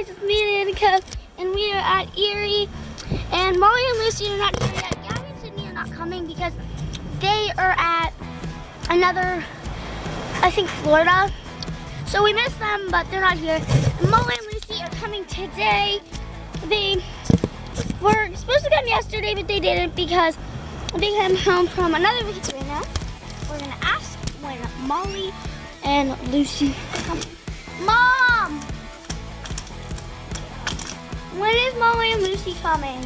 guys, it's me and Danica, and we are at Erie. And Molly and Lucy are not here yet. Gabby and Sydney are not coming because they are at another, I think, Florida. So we missed them, but they're not here. And Molly and Lucy are coming today. They were supposed to come yesterday, but they didn't because they came home from another vacation right now. We're gonna ask when Molly and Lucy come. Mom! When is Molly and Lucy coming?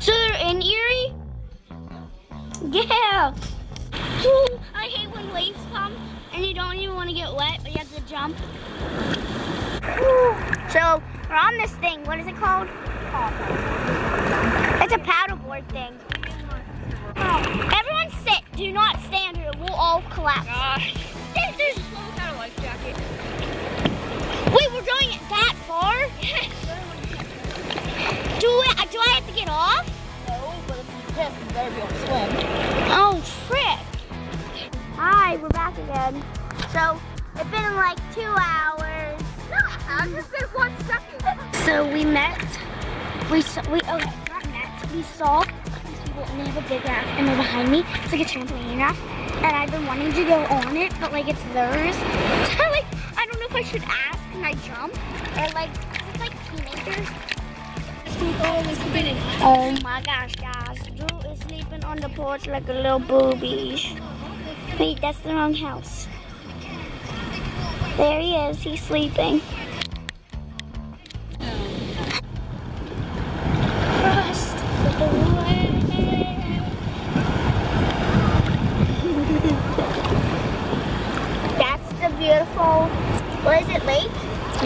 So they're in Erie? Yeah. I hate when waves come and you don't even want to get wet, but you have to jump. So we're on this thing. What is it called? It's a paddleboard thing. Oh, everyone sit. Do not stand or we'll all collapse. There- there's- without a life jacket. Wait, we're going that far? Do I, uh, do I have to get off? No, but if you tip, you better be able to swim. Oh, frick. Hi, we're back again. So, it's been like two hours. I just did one second. So we met, we saw, we, oh, okay, not met, we saw these people and they have a big raft and they're behind me. It's like a trampoline raft. And I've been wanting to go on it, but like it's theirs. So like, I don't know if I should ask, can I jump? Or like, it's like teenagers. Um, oh my gosh, guys. Drew is sleeping on the porch like a little booby. Wait, that's the wrong house. There he is, he's sleeping.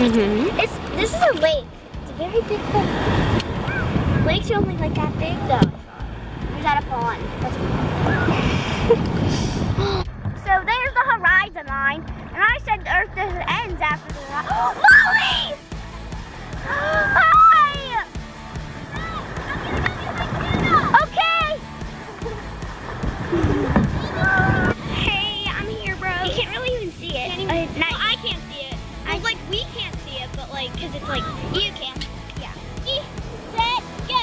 Mm-hmm. It's, this is a lake. It's, like, You can. Yeah. E, set, go.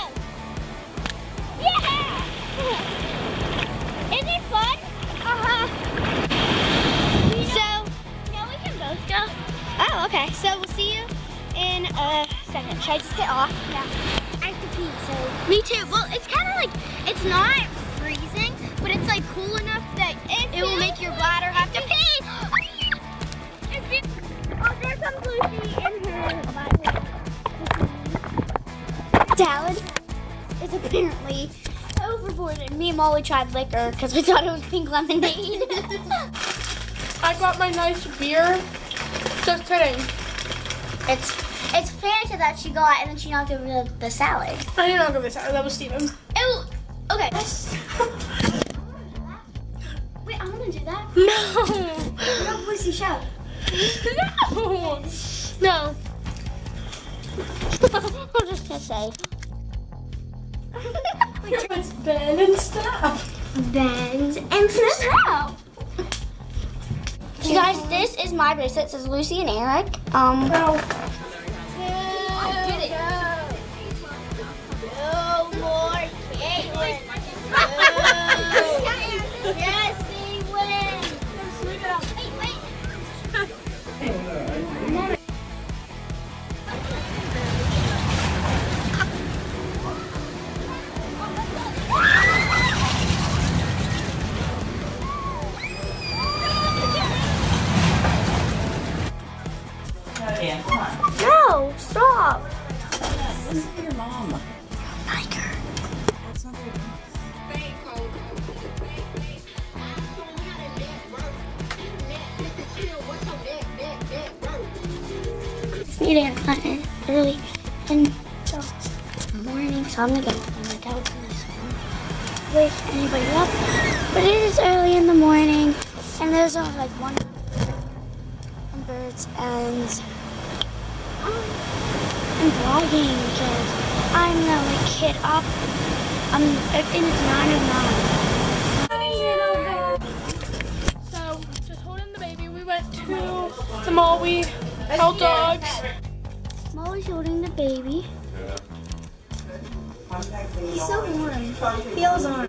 Yeah! Is it fun? Uh-huh. So, no, we can both go. Oh, okay. So we'll see you in a second. Should I just get off? Yeah. I have to pee, so. Me too. Well, it's kind of like, it's not Molly tried liquor because we thought it was pink lemonade. I got my nice beer. Just kidding. it's it's Fanta that she got, and then she knocked over the, the salad. I didn't know the salad. That was Steven. Oh, okay. Wait, I want to do that. No. No, show. No. No. I'm just gonna say. It's Ben and stuff. Bends and snap. You guys, this is my bracelet. It says Lucy and Eric. Um. No. Listen to your mom. Need a haircut early in the morning, so I'm gonna go my dad to. Wake anybody up, but it is early in the morning, and there's only like one one birds, and um, I'm vlogging because I'm the like kid up. I'm and it's nine of nine. So, just holding the baby. We went to the mall. We Hell dogs. Molly's holding the baby. He's so warm. Feels on.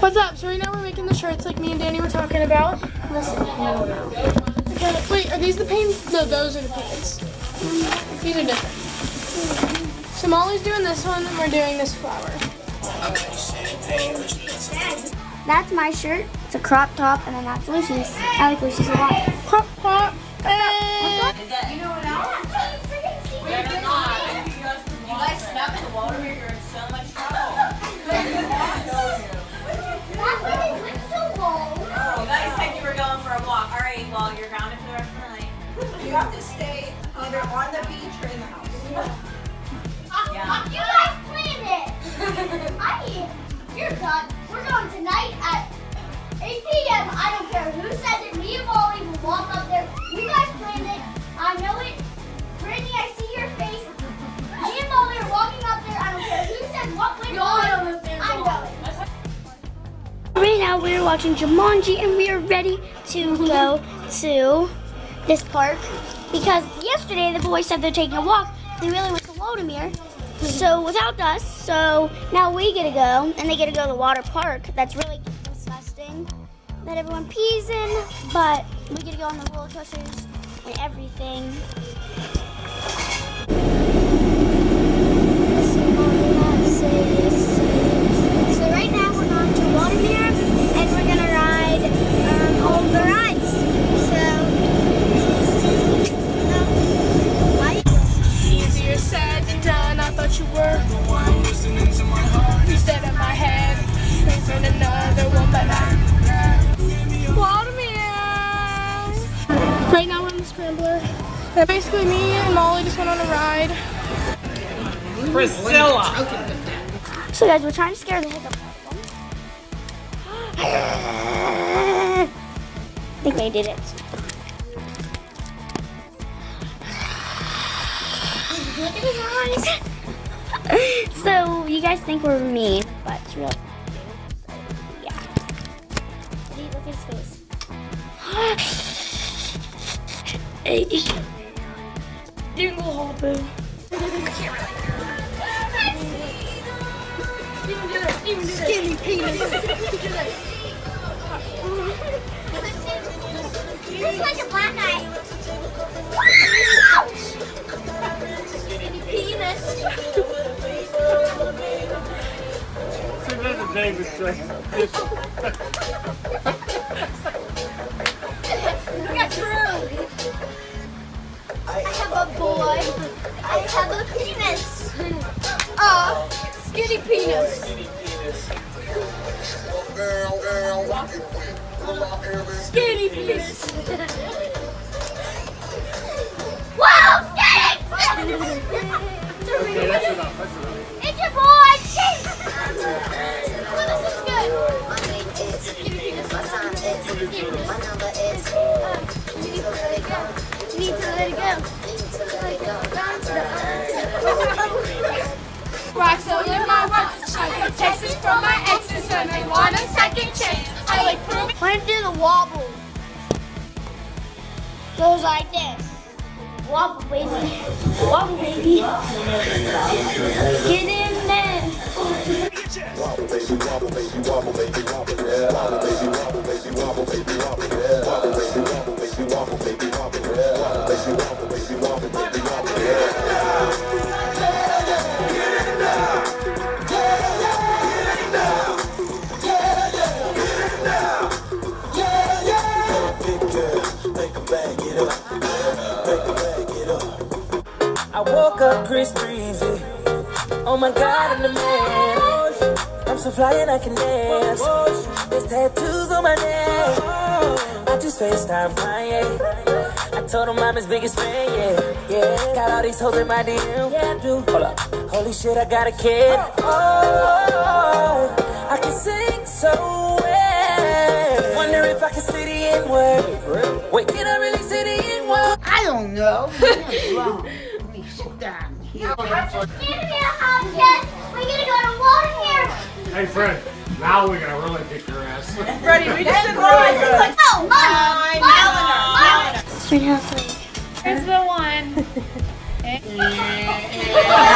What's up? So right now we're making the shirts like me and Danny were talking about. Listen, no, no. Okay, wait, are these the pants? No, those are the pants. These are different. So Molly's doing this one and we're doing this flower. That's my shirt. It's a crop top, and then that's Lucy's. I like Lucy's a lot. Crop top. And You guys step in the water here, you're in so much trouble. That's why they went so long. You guys said you were going for a walk. All right, well, you're grounded for the rest of the night. You have to stay either on the beach or in the house. Uh, yeah. You guys planned it. I, you're done. We're going tonight at 8 p.m. I don't care who says it. Me and Molly will walk up there. You guys planned it. I know it. Brittany, I see your face. Me and Molly are walking up there. I don't care who says what went on. I'm going. Right now we're watching Jumanji and we are ready to go to this park because yesterday the boys said they're taking a walk. They really went to Waldameer. So without us, so now we get to go and they get to go to the water park. That's really disgusting that everyone pees in, but we get to go on the roller coasters and everything. So right now we're going to Waldameer and we're gonna ride um, all of And basically, me and Molly just went on a ride. Priscilla. So guys, we're trying to scare the hiccup out of them. I think they did it. Look at his eyes. so you guys think we're mean, but it's real. Yeah. See, Look at his face. Hey, Dingle hopping. Skinny penis. Looks like a black eye. Wow! Skinny penis. Look at Drew. I have a boy. I have a penis. Uh, skinny penis. Skinny penis. Rock so in my watch. I got texts from my exes and they want a second chance. I like proving. We're gonna do the wobble. Goes like this. Wobble, baby. Wobble, baby. Get in there. I Chris Breezy. Oh my god, I'm the man. I'm so fly and I can dance. There's tattoos on my neck. I just FaceTime Kanye. I told him I'm his biggest fan, yeah. Yeah, got all these hoes in my DM. Yeah, I do. Hold up. Holy shit, I got a kid. Oh, I can sing so well. Wonder if I can say the N word. Wait, can I really say the N word? I don't know. Hey Fred, now we're gonna really kick your ass. Freddie, we just did really good. Oh, Mom! I'm Mom! Eleanor. Mom! Right now it's like Here's the one.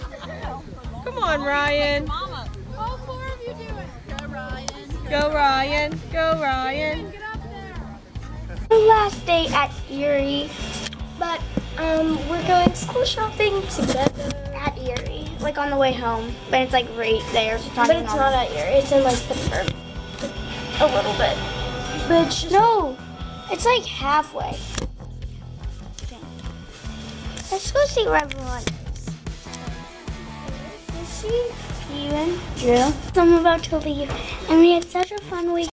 Come on, Ryan. All four of you do it. Go, Ryan. Go, Ryan. Go, Ryan. Get up there. Last day at Erie, but um, we're going school shopping together at Erie, like on the way home. But it's like right there. So But it's not at your. It's in like Pittsburgh. A little bit. But it's just No, it's like halfway. Let's go see where Steven, Drew. I'm about to leave, and we had such a fun week.